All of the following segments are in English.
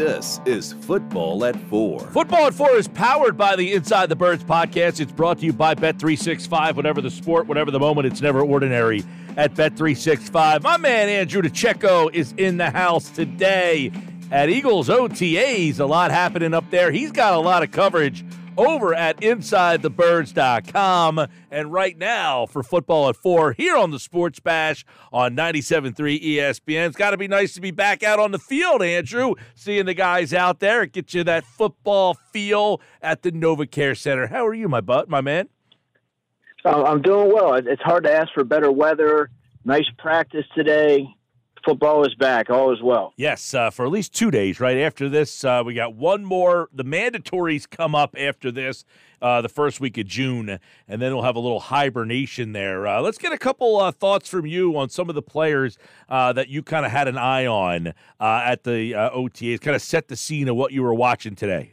This is Football at Four. Football at Four is powered by the Inside the Birds podcast. It's brought to you by Bet365. Whatever the sport, whatever the moment, it's never ordinary at Bet365. My man Andrew DiCecco is in the house today at Eagles OTAs. A lot happening up there. He's got a lot of coverage over at InsideTheBirds.com. And right now for football at four here on the Sports Bash on 97.3 ESPN. It's got to be nice to be back out on the field, Andrew, seeing the guys out there. It gets you that football feel at the NovaCare Center. How are you, my butt, my man? Um, I'm doing well. It's hard to ask for better weather. Nice practice today football is back. All is well. Yes, uh, for at least two days. Right after this, uh, we got one more. The mandatories come up after this, uh, the first week of June, and then we'll have a little hibernation there. Uh, let's get a couple uh, thoughts from you on some of the players uh, that you kind of had an eye on at the OTAs. Kind of set the scene of what you were watching today.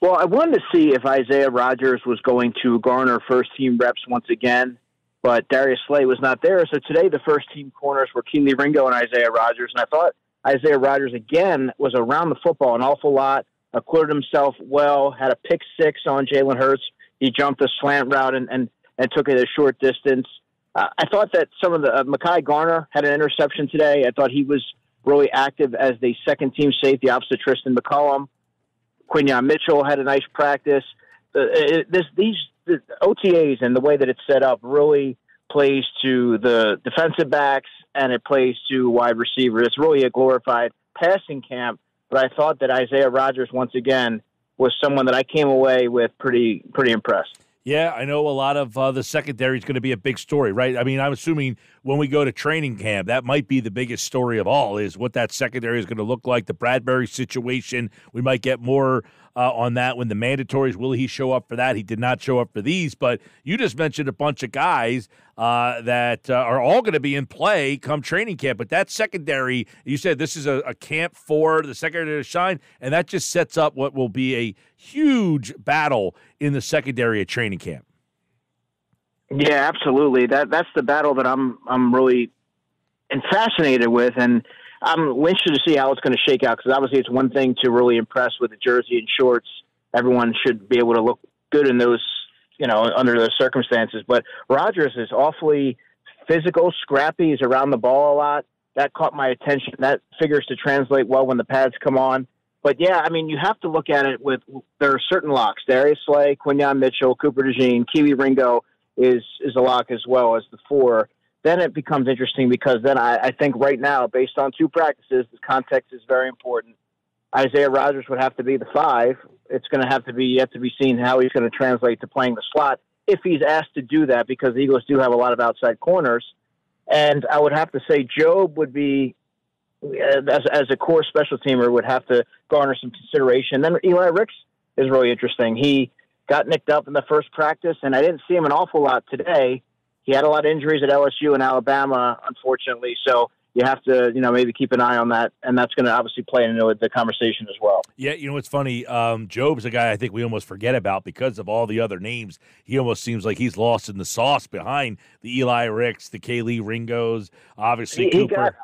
Well, I wanted to see if Isaiah Rodgers was going to garner first team reps once again but Darius Slay was not there. So today, the first team corners were Kelee Ringo and Isaiah Rodgers. And I thought Isaiah Rodgers, again, was around the football an awful lot, acquitted himself well, had a pick six on Jalen Hurts. He jumped a slant route and, and, and took it a short distance. Uh, I thought that some of the uh, Mekhi Garner had an interception today. I thought he was really active as the second team safety opposite Tristin McCollum. Quinyon Mitchell had a nice practice. Uh, it, this, these the OTAs and the way that it's set up really plays to the defensive backs and it plays to wide receivers. It's really a glorified passing camp. But I thought that Isaiah Rodgers once again was someone that I came away with pretty pretty impressed. Yeah, I know a lot of uh, the secondary is going to be a big story, right? I mean, I'm assuming when we go to training camp, that might be the biggest story of all is what that secondary is going to look like. The Bradberry situation, we might get more uh, on that when the mandatories. Will he show up for that? He did not show up for these, but you just mentioned a bunch of guys uh, that uh, are all going to be in play come training camp. But that secondary, you said this is a, a camp for the secondary to shine, and that just sets up what will be a huge battle in the secondary at training camp. Yeah, absolutely. That that's the battle that I'm I'm really and fascinated with, and I'm interested to see how it's going to shake out because obviously it's one thing to really impress with the jersey and shorts. Everyone should be able to look good in those, you know, under those circumstances. But Rodgers is awfully physical, scrappy. He's around the ball a lot. That caught my attention. That figures to translate well when the pads come on. But yeah, I mean, you have to look at it with there are certain locks: Darius Slay, Quinyon Mitchell, Cooper DeJean, Kelee Ringo is is a lock as well as the four then it becomes interesting because then I, I think right now, based on two practices, the context is very important. Isaiah Rodgers would have to be the five. It's going to have to be yet to be seen how he's going to translate to playing the slot if he's asked to do that because the Eagles do have a lot of outside corners. And I would have to say Jobe would be, as, as a core special teamer, would have to garner some consideration. Then Eli Ricks is really interesting. He got nicked up in the first practice, and I didn't see him an awful lot today he had a lot of injuries at LSU and Alabama, unfortunately. So you have to, you know, maybe keep an eye on that, and that's going to obviously play into the conversation as well. Yeah, you know what's funny? Um, Jobe's a guy I think we almost forget about because of all the other names. He almost seems like he's lost in the sauce behind the Eli Ricks, the Kelee Ringos, obviously he, Cooper. He got,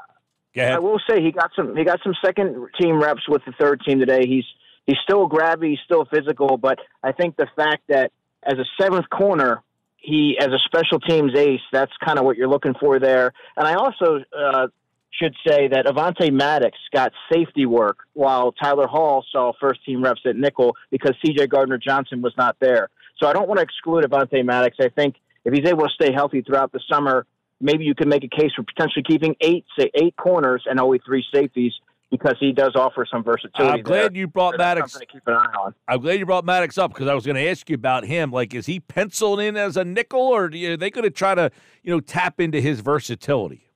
Go ahead. I will say he got some. He got some second team reps with the third team today. He's he's still grabby, he's still physical, but I think the fact that as a seventh corner he, as a special teams ace, that's kind of what you're looking for there. And I also uh, should say that Avante Maddox got safety work while Tyler Hall saw first team reps at nickel because CJ Gardner Johnson was not there. So I don't want to exclude Avante Maddox. I think if he's able to stay healthy throughout the summer, maybe you can make a case for potentially keeping eight, say eight corners and only three safeties because he does offer some versatility. I'm glad there. you brought Maddox. To keep an eye on. I'm glad you brought Maddox up because I was going to ask you about him. Like, is he penciled in as a nickel, or are they going to try to, you know, tap into his versatility?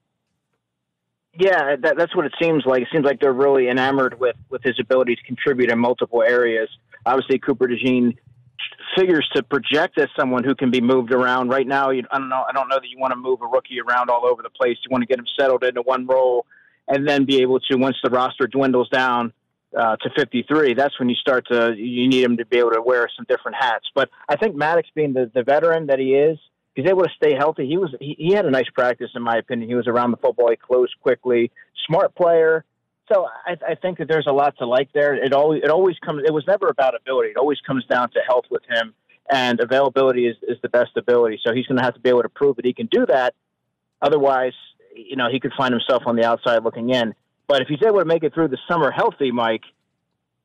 Yeah, that, that's what it seems like. It seems like they're really enamored with with his ability to contribute in multiple areas. Obviously, Cooper DeJean figures to project as someone who can be moved around. Right now, you, I don't know. I don't know that you want to move a rookie around all over the place. You want to get him settled into one role and then be able to once the roster dwindles down uh, to 53, that's when you start to you need him to be able to wear some different hats. But I think Maddox, being the, the veteran that he is, he's able to stay healthy. He was he, he had a nice practice in my opinion. He was around the football, he closed quickly, smart player. So I, I think that there's a lot to like there. It always it always comes. It was never about ability. It always comes down to health with him, and availability is, is the best ability. So he's going to have to be able to prove that he can do that. Otherwise, you know, he could find himself on the outside looking in. But if he's able to make it through the summer healthy, Mike,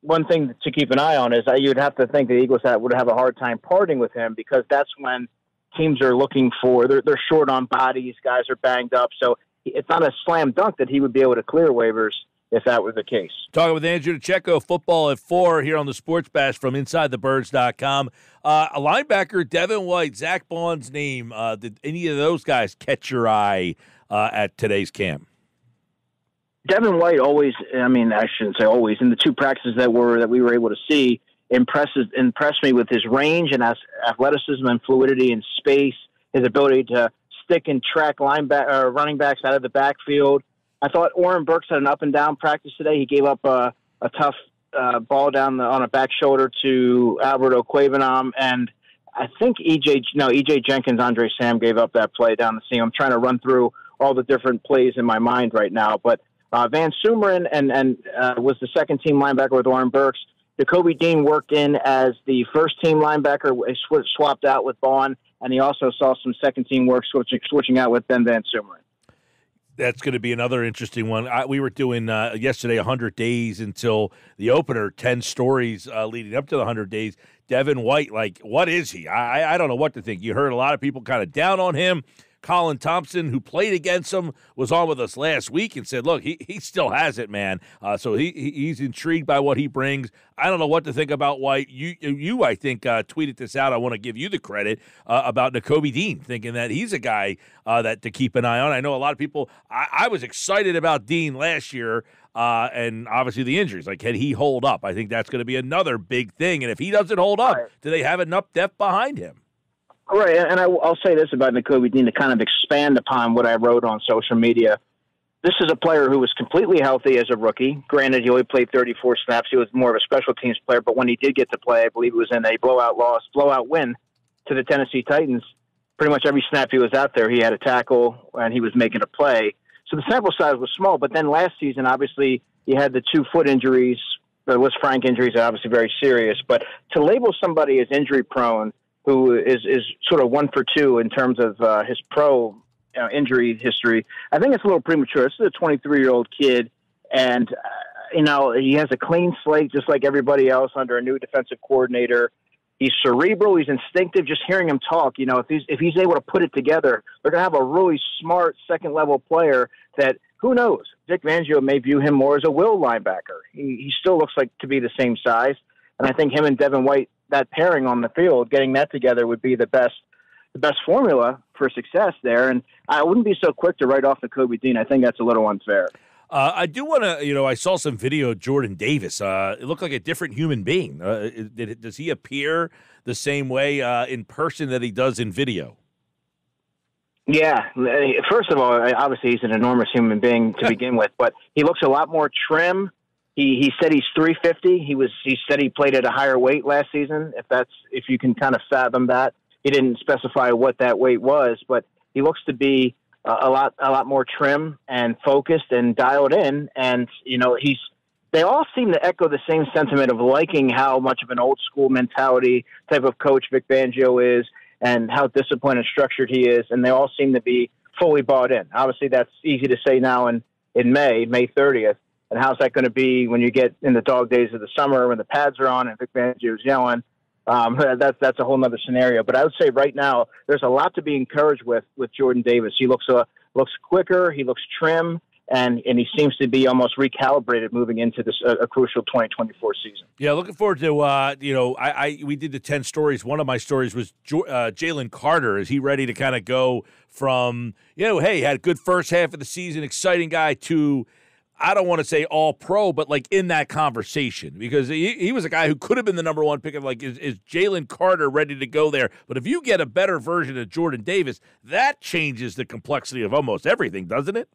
one thing to keep an eye on is you'd have to think the Eagles would have a hard time parting with him because that's when teams are looking for they're, they're short on bodies, guys are banged up, so it's not a slam dunk that he would be able to clear waivers if that were the case. Talking with Andrew DiCecco, football at four here on the Sports Bash from InsideTheBirds.com. Uh, a linebacker, Devin White, Zack Baun's name. Uh, did any of those guys catch your eye uh, at today's camp? Devin White always, I mean, I shouldn't say always, in the two practices that were that we were able to see, impresses impressed me with his range and athleticism and fluidity in space, his ability to stick and track uh, running backs out of the backfield. I thought Oren Burks had an up and down practice today. He gave up a, a tough uh, ball down the, on a back shoulder to Albert Okwuegbunam, and I think EJ no EJ Jenkins, Andre Sam gave up that play down the seam. I'm trying to run through all the different plays in my mind right now, but uh, Van Sumeren and and uh, was the second team linebacker with Oren Burks. Nakobe Dean worked in as the first team linebacker, sw- swapped out with Baun, and he also saw some second team work switching, switching out with Ben Van Sumeren. That's going to be another interesting one. I, we were doing uh, yesterday 100 days until the opener, 10 stories uh, leading up to the 100 days. Devin White, like, what is he? I, I don't know what to think. You heard a lot of people kind of down on him. Colin Thompson, who played against him, was on with us last week and said, "Look, he, he still has it, man. Uh, so he he's intrigued by what he brings. I don't know what to think about White. You you I think uh, tweeted this out. I want to give you the credit uh, about Nakobe Dean, thinking that he's a guy uh, that to keep an eye on. I know a lot of people. I, I was excited about Dean last year. Uh, and obviously the injuries. Like, can he hold up? I think that's going to be another big thing. And if he doesn't hold up, right. do they have enough depth behind him? Right, and I, will say this about Nakobe Dean to kind of expand upon what I wrote on social media. This is a player who was completely healthy as a rookie. Granted, he only played 34 snaps. He was more of a special teams player, but when he did get to play, I believe it was in a blowout loss, blowout win to the Tennessee Titans. Pretty much every snap he was out there, he had a tackle and he was making a play. So the sample size was small. But then last season, obviously, he had the two foot injuries. The Lisfranc injuries are obviously very serious. But to label somebody as injury prone who is is sort of one for two in terms of uh, his pro uh, injury history. I think it's a little premature. This is a 23 year old kid, and uh, you know he has a clean slate just like everybody else under a new defensive coordinator. He's cerebral. He's instinctive. Just hearing him talk, you know, if he's if he's able to put it together, they're going to have a really smart second level player that who knows? Vic Fangio may view him more as a will linebacker. He, he still looks like to be the same size, and I think him and Devin White that pairing on the field, getting that together would be the best the best formula for success there. And I wouldn't be so quick to write off Nakobe Dean. I think that's a little unfair. Uh, I do want to, you know, I saw some video of Jordan Davis. Uh, it looked like a different human being. Uh, it, does he appear the same way uh, in person that he does in video? Yeah. First of all, obviously he's an enormous human being to begin with, but he looks a lot more trim. He he said he's 350. He was he said he played at a higher weight last season. If that's if you can kind of fathom that, he didn't specify what that weight was, but he looks to be a lot a lot more trim and focused and dialed in. And you know he's they all seem to echo the same sentiment of liking how much of an old school mentality type of coach Vic Fangio is and how disciplined and structured he is. And they all seem to be fully bought in. Obviously, that's easy to say now in in May May 30th. And how's that going to be when you get in the dog days of the summer when the pads are on and Vic Fangio is yelling? Um, that's that's a whole other scenario. But I would say right now there's a lot to be encouraged with with Jordan Davis. He looks uh, looks quicker. He looks trim. And, and he seems to be almost recalibrated moving into this uh, a crucial 2024 season. Yeah, looking forward to uh, you know I, I we did the 10 stories. One of my stories was uh, Jalen Carter. Is he ready to kind of go from you know hey had a good first half of the season, exciting guy to I don't want to say all pro, but like in that conversation because he, he was a guy who could have been the number one pick of like, is, is Jalen Carter ready to go there? But if you get a better version of Jordan Davis, that changes the complexity of almost everything, doesn't it?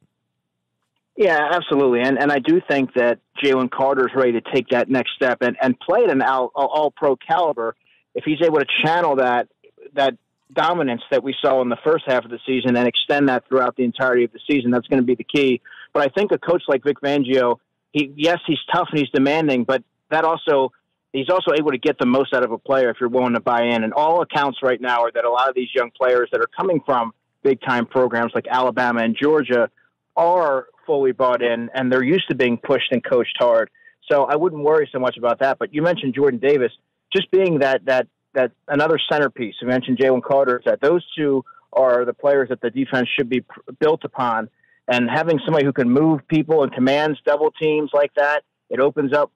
Yeah, absolutely. And and I do think that Jalen Carter is ready to take that next step and, and play at an all, all pro caliber. If he's able to channel that that dominance that we saw in the first half of the season and extend that throughout the entirety of the season. That's going to be the key. But I think a coach like Vic Fangio, he yes, he's tough and he's demanding, but that also he's also able to get the most out of a player if you're willing to buy in. And all accounts right now are that a lot of these young players that are coming from big time programs like Alabama and Georgia are fully bought in and they're used to being pushed and coached hard. So I wouldn't worry so much about that. But you mentioned Jordan Davis just being that that that another centerpiece. You mentioned Jalen Carter. That those two are the players that the defense should be built upon. And having somebody who can move people and commands double teams like that, it opens up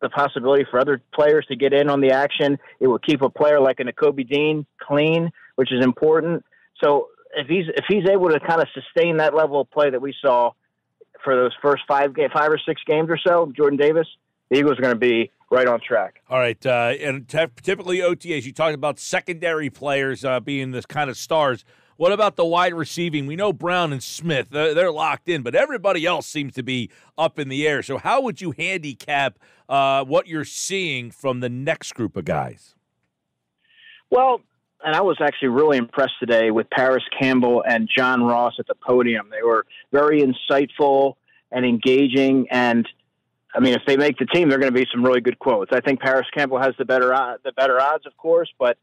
the possibility for other players to get in on the action. It will keep a player like a Nakobe Dean clean, which is important. So if he's if he's able to kind of sustain that level of play that we saw for those first five five or six games or so, Jordan Davis, the Eagles are going to be right on track. All right, uh, and t- typically OTAs, you talked about secondary players uh, being this kind of stars. What about the wide receiving? We know Brown and Smith, they're, locked in, but everybody else seems to be up in the air. So, how would you handicap uh, what you're seeing from the next group of guys? Well, and I was actually really impressed today with Parris Campbell and John Ross at the podium. They were very insightful and engaging. And I mean, if they make the team, they're going to be some really good quotes. I think Parris Campbell has the better uh, the better odds, of course, but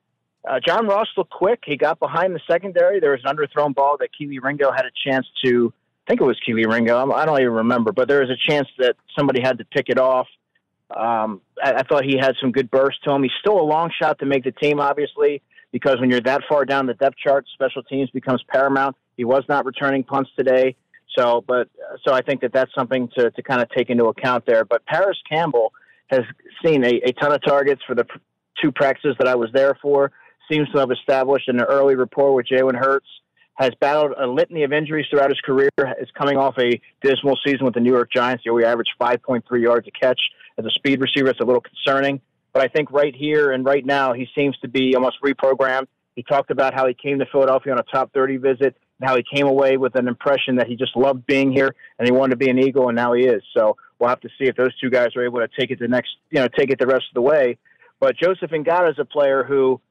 uh, John Ross looked quick. He got behind the secondary. There was an underthrown ball that Kelee Ringo had a chance to. I think it was Kelee Ringo. I don't even remember, but there was a chance that somebody had to pick it off. Um, I, I thought he had some good burst to him. He's still a long shot to make the team, obviously, because when you're that far down the depth chart, special teams becomes paramount. He was not returning punts today, so but so I think that that's something to to kind of take into account there. But Parris Campbell has seen a, a ton of targets for the two practices that I was there for seems to have established an early rapport with Jalen Hurts, has battled a litany of injuries throughout his career, is coming off a dismal season with the New York Giants. He averaged 5.3 yards a catch as a speed receiver. It's a little concerning. But I think right here and right now, he seems to be almost reprogrammed. He talked about how he came to Philadelphia on a top 30 visit and how he came away with an impression that he just loved being here and he wanted to be an Eagle, and now he is. So we'll have to see if those two guys are able to take it the next, you know, take it the rest of the way. But Joseph Ngata is a player who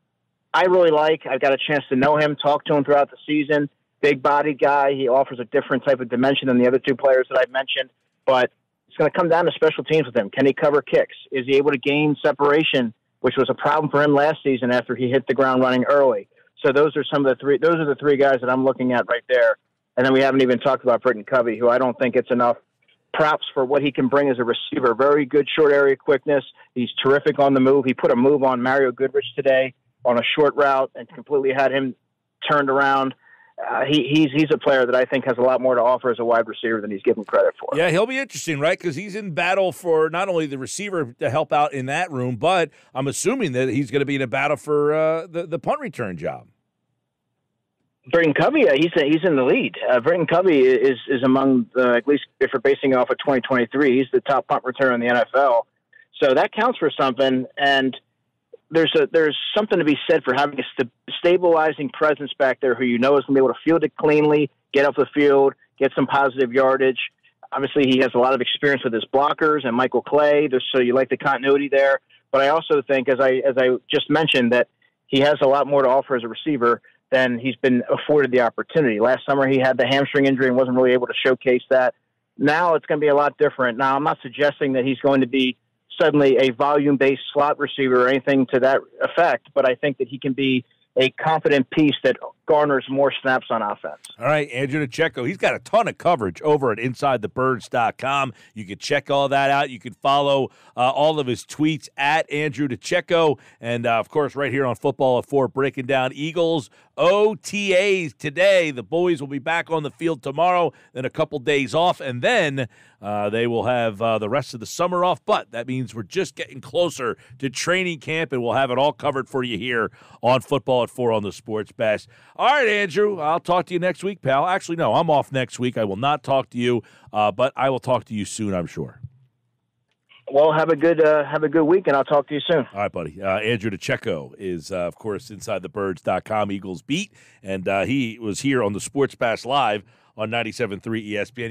I really like. I've got a chance to know him, talk to him throughout the season. Big bodied guy. He offers a different type of dimension than the other two players that I've mentioned. But it's going to come down to special teams with him. Can he cover kicks? Is he able to gain separation, which was a problem for him last season after he hit the ground running early? So those are some of the three. Those are the three guys that I'm looking at right there. And then we haven't even talked about Britton Covey, who I don't think it's enough props for what he can bring as a receiver. Very good short area quickness. He's terrific on the move. He put a move on Mario Goodrich today on a short route and completely had him turned around. Uh, he, he's he's a player that I think has a lot more to offer as a wide receiver than he's given credit for. Yeah, he'll be interesting, right? Because he's in battle for not only the receiver to help out in that room, but I'm assuming that he's going to be in a battle for uh, the the punt return job. Britton Covey, uh, he's he's in the lead. Uh, Britton Covey is is among the, at least if we're basing off of 2023, he's the top punt returner in the NFL. So that counts for something. And there's a there's something to be said for having a st- stabilizing presence back there who you know is going to be able to field it cleanly, get off the field, get some positive yardage. Obviously, he has a lot of experience with his blockers and Michael Clay, so you like the continuity there. But I also think, as I as I just mentioned, that he has a lot more to offer as a receiver than he's been afforded the opportunity. Last summer, he had the hamstring injury and wasn't really able to showcase that. Now it's going to be a lot different. Now, I'm not suggesting that he's going to be suddenly a volume based slot receiver or anything to that effect, but I think that he can be a confident piece that garners more snaps on offense. All right, Andrew DiCecco, he's got a ton of coverage over at InsideTheBirds.com. You can check all that out. You can follow uh, all of his tweets at Andrew DiCecco. And, uh, of course, right here on Football at 4, breaking down Eagles OTAs today. The boys will be back on the field tomorrow, then a couple days off, and then uh, they will have uh, the rest of the summer off. But that means we're just getting closer to training camp, and we'll have it all covered for you here on Football at 4 on the Sports Bash. All right, Andrew, I'll talk to you next week, pal. Actually, no, I'm off next week. I will not talk to you, uh, but I will talk to you soon, I'm sure. Well, have a good uh, have a good week, and I'll talk to you soon. All right, buddy. Uh, Andrew DiCecco is, uh, of course, InsideTheBirds.com Eagles beat, and uh, he was here on the Sports Bash Live on 97.3 ESPN.